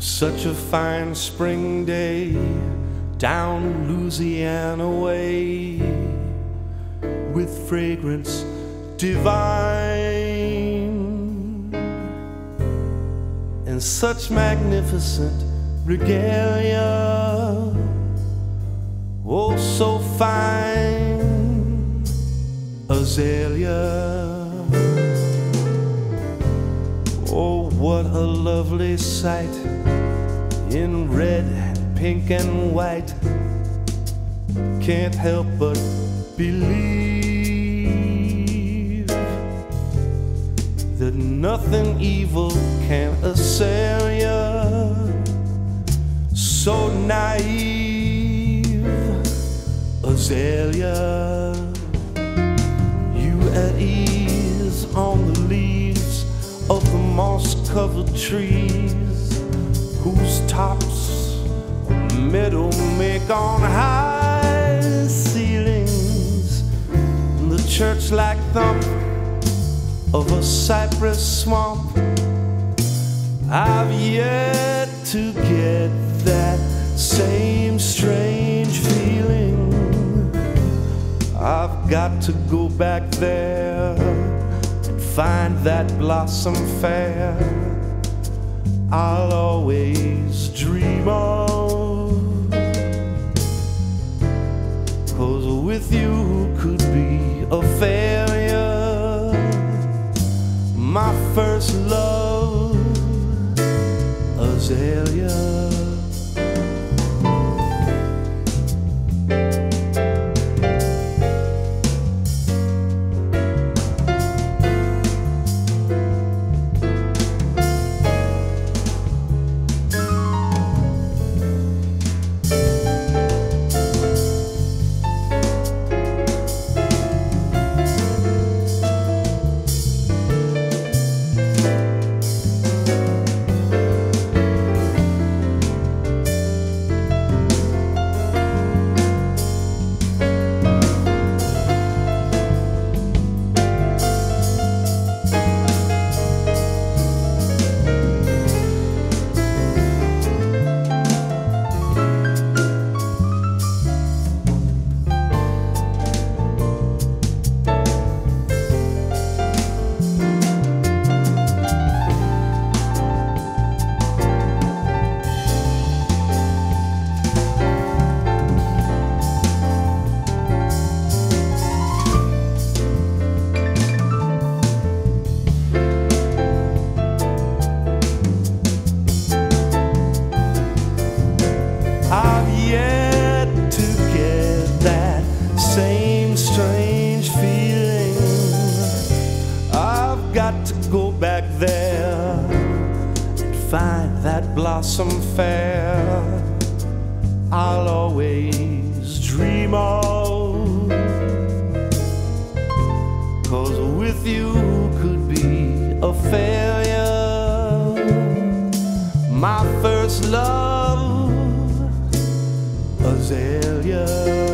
Such a fine spring day down Louisiana way with fragrance divine and such magnificent regalia. Oh, so fine, azalea. What a lovely sight in red, and pink, and white. Can't help but believe that nothing evil can assail you. So naive, azalea. You at ease on the leaves the moss covered trees whose tops a meadow make on high ceilings. And the church like thump of a cypress swamp. I've yet to get that same strange feeling. I've got to go back there find that blossom fair I'll always dream of. Cause with you could be a failure. My first love, Azalea. back there and find that blossom fair I'll always dream of. Cause with you could be a failure. My first love, Azalea.